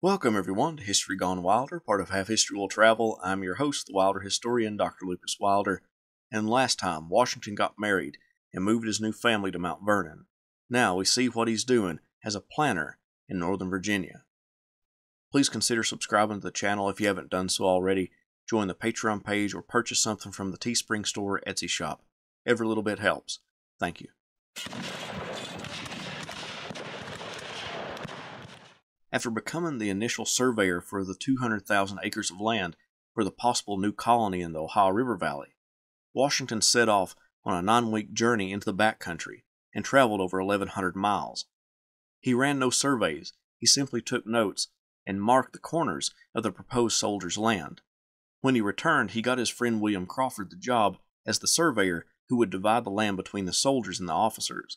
Welcome, everyone, to History Gone Wilder, part of Have History Will Travel. I'm your host, the Wilder historian, Dr. Lucas Wilder. And last time, Washington got married and moved his new family to Mount Vernon. Now we see what he's doing as a planner in Northern Virginia. Please consider subscribing to the channel if you haven't done so already. Join the Patreon page or purchase something from the Teespring store Etsy shop. Every little bit helps. Thank you. After becoming the initial surveyor for the 200,000 acres of land for the possible new colony in the Ohio River Valley, Washington set off on a nine week journey into the back country and traveled over 1,100 miles. He ran no surveys, he simply took notes and marked the corners of the proposed soldiers' land. When he returned, he got his friend William Crawford the job as the surveyor who would divide the land between the soldiers and the officers.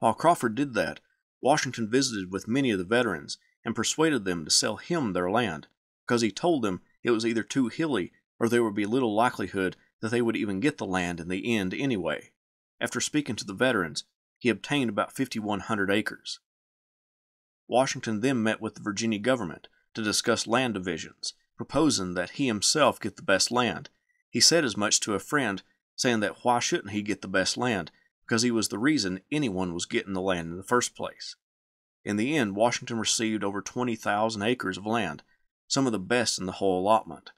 While Crawford did that, Washington visited with many of the veterans and persuaded them to sell him their land, because he told them it was either too hilly or there would be little likelihood that they would even get the land in the end anyway. After speaking to the veterans, he obtained about 5,100 acres. Washington then met with the Virginia government to discuss land divisions, proposing that he himself get the best land. He said as much to a friend, saying that why shouldn't he get the best land, because he was the reason anyone was getting the land in the first place. In the end, Washington received over 20,000 acres of land, some of the best in the whole allotment.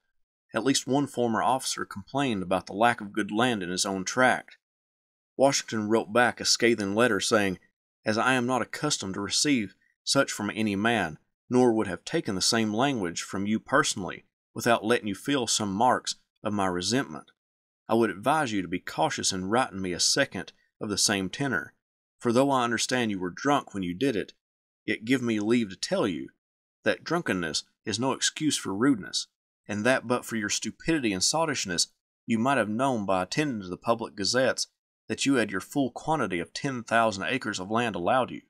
At least one former officer complained about the lack of good land in his own tract. Washington wrote back a scathing letter saying, As I am not accustomed to receive such from any man, nor would have taken the same language from you personally without letting you feel some marks of my resentment, I would advise you to be cautious in writing me a second of the same tenor, for though I understand you were drunk when you did it, Yet give me leave to tell you that drunkenness is no excuse for rudeness, and that but for your stupidity and sottishness you might have known by attending to the public gazettes that you had your full quantity of ten thousand acres of land allowed you.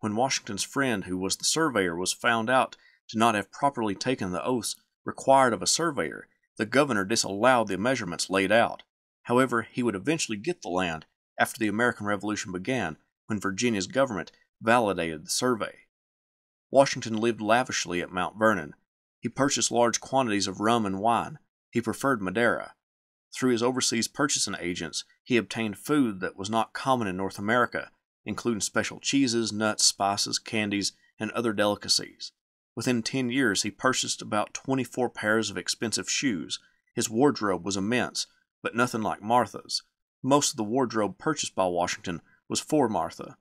When Washington's friend, who was the surveyor, was found out to not have properly taken the oaths required of a surveyor, the governor disallowed the measurements laid out. However, he would eventually get the land after the American Revolution began, when Virginia's government validated the survey. Washington lived lavishly at Mount Vernon. He purchased large quantities of rum and wine. He preferred Madeira. Through his overseas purchasing agents, he obtained food that was not common in North America, including special cheeses, nuts, spices, candies, and other delicacies. Within 10 years, he purchased about 24 pairs of expensive shoes. His wardrobe was immense, but nothing like Martha's. Most of the wardrobe purchased by Washington was for Martha,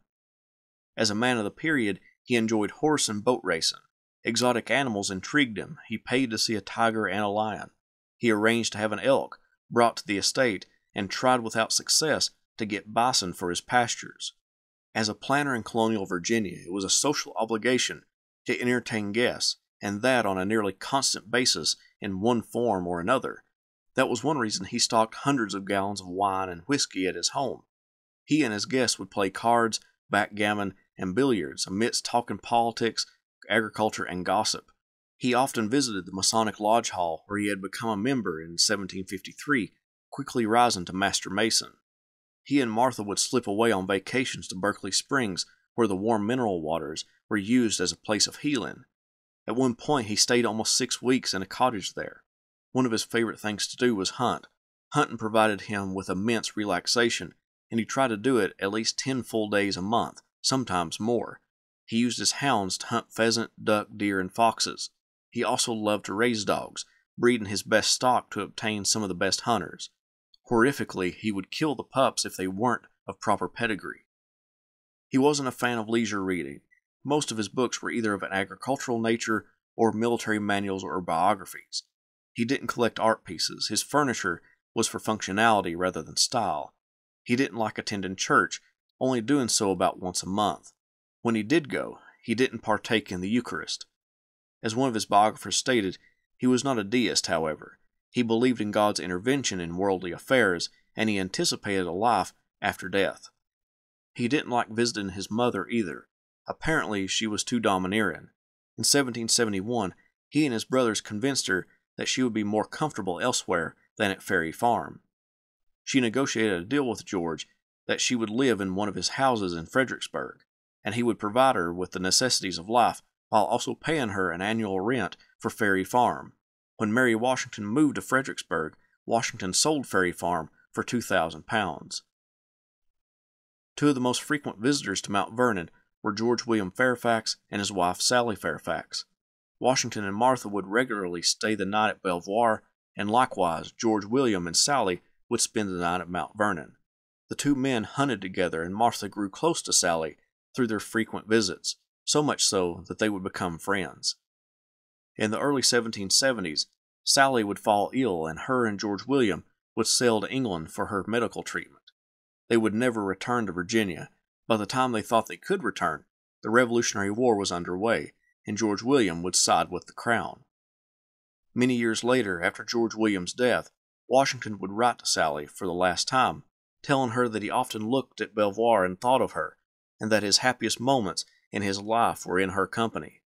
as a man of the period, he enjoyed horse and boat racing. Exotic animals intrigued him. He paid to see a tiger and a lion. He arranged to have an elk brought to the estate and tried without success to get bison for his pastures. As a planter in colonial Virginia, it was a social obligation to entertain guests, and that on a nearly constant basis in one form or another. That was one reason he stocked hundreds of gallons of wine and whiskey at his home. He and his guests would play cards, backgammon, and billiards amidst talking politics, agriculture, and gossip. He often visited the Masonic Lodge Hall where he had become a member in 1753, quickly rising to Master Mason. He and Martha would slip away on vacations to Berkeley Springs, where the warm mineral waters were used as a place of healing. At one point, he stayed almost six weeks in a cottage there. One of his favorite things to do was hunt. Hunting provided him with immense relaxation, and he tried to do it at least ten full days a month, sometimes more. He used his hounds to hunt pheasant, duck, deer, and foxes. He also loved to raise dogs, breeding his best stock to obtain some of the best hunters. Horrifically, he would kill the pups if they weren't of proper pedigree. He wasn't a fan of leisure reading. Most of his books were either of an agricultural nature or military manuals or biographies. He didn't collect art pieces. His furniture was for functionality rather than style. He didn't like attending church only doing so about once a month. When he did go, he didn't partake in the Eucharist. As one of his biographers stated, he was not a deist, however. He believed in God's intervention in worldly affairs, and he anticipated a life after death. He didn't like visiting his mother either. Apparently, she was too domineering. In 1771, he and his brothers convinced her that she would be more comfortable elsewhere than at Ferry Farm. She negotiated a deal with George that she would live in one of his houses in Fredericksburg, and he would provide her with the necessities of life while also paying her an annual rent for Ferry Farm. When Mary Washington moved to Fredericksburg, Washington sold Ferry Farm for £2,000. Two of the most frequent visitors to Mount Vernon were George William Fairfax and his wife Sally Fairfax. Washington and Martha would regularly stay the night at Belvoir, and likewise George William and Sally would spend the night at Mount Vernon. The two men hunted together, and Martha grew close to Sally through their frequent visits, so much so that they would become friends. In the early 1770s, Sally would fall ill, and her and George William would sail to England for her medical treatment. They would never return to Virginia. By the time they thought they could return, the Revolutionary War was underway, and George William would side with the Crown. Many years later, after George William's death, Washington would write to Sally for the last time, telling her that he often looked at Belvoir and thought of her, and that his happiest moments in his life were in her company.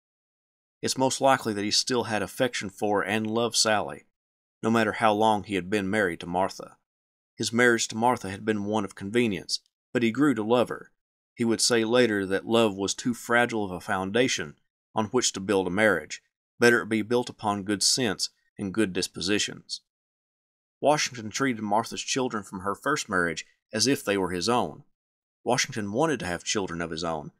It's most likely that he still had affection for and loved Sally, no matter how long he had been married to Martha. His marriage to Martha had been one of convenience, but he grew to love her. He would say later that love was too fragile of a foundation on which to build a marriage. Better it be built upon good sense and good dispositions. Washington treated Martha's children from her first marriage as if they were his own. Washington wanted to have children of his own,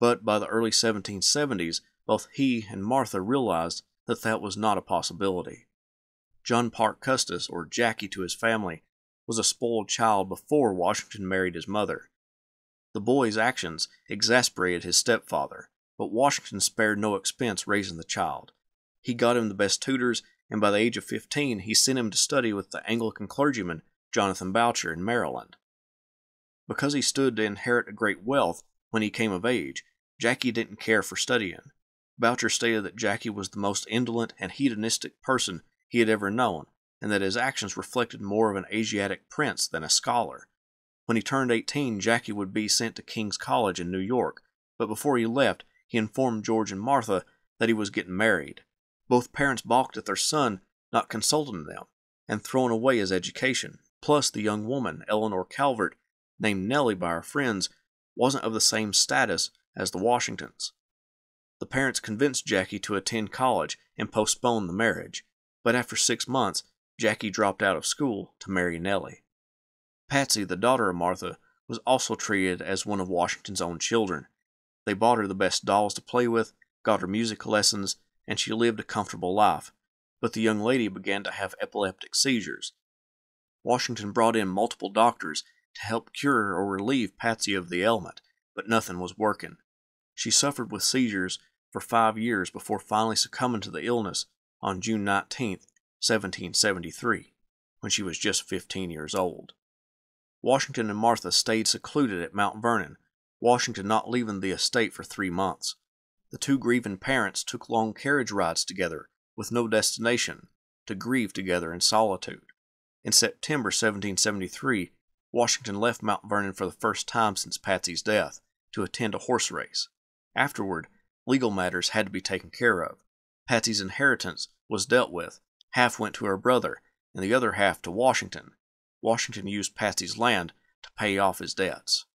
but by the early 1770s, both he and Martha realized that that was not a possibility. John Parke Custis, or Jackie to his family, was a spoiled child before Washington married his mother. The boy's actions exasperated his stepfather, but Washington spared no expense raising the child. He got him the best tutors, and by the age of 15 he sent him to study with the Anglican clergyman Jonathan Boucher in Maryland. Because he stood to inherit a great wealth when he came of age, Jackie didn't care for studying. Boucher stated that Jackie was the most indolent and hedonistic person he had ever known, and that his actions reflected more of an Asiatic prince than a scholar. When he turned 18, Jackie would be sent to King's College in New York, but before he left, he informed George and Martha that he was getting married. Both parents balked at their son not consulting them and throwing away his education. Plus, the young woman, Eleanor Calvert, named Nellie by her friends, wasn't of the same status as the Washingtons. The parents convinced Jackie to attend college and postpone the marriage, but after six months, Jackie dropped out of school to marry Nellie. Patsy, the daughter of Martha, was also treated as one of Washington's own children. They bought her the best dolls to play with, got her music lessons, and she lived a comfortable life. But the young lady began to have epileptic seizures. Washington brought in multiple doctors to help cure or relieve Patsy of the ailment, but nothing was working. She suffered with seizures for five years before finally succumbing to the illness on June 19, 1773, when she was just 15 years old. Washington and Martha stayed secluded at Mount Vernon, Washington not leaving the estate for three months. The two grieving parents took long carriage rides together, with no destination, to grieve together in solitude. In September 1773, Washington left Mount Vernon for the first time since Patsy's death to attend a horse race. Afterward, legal matters had to be taken care of. Patsy's inheritance was dealt with. Half went to her brother, and the other half to Washington. Washington used Patsy's land to pay off his debts.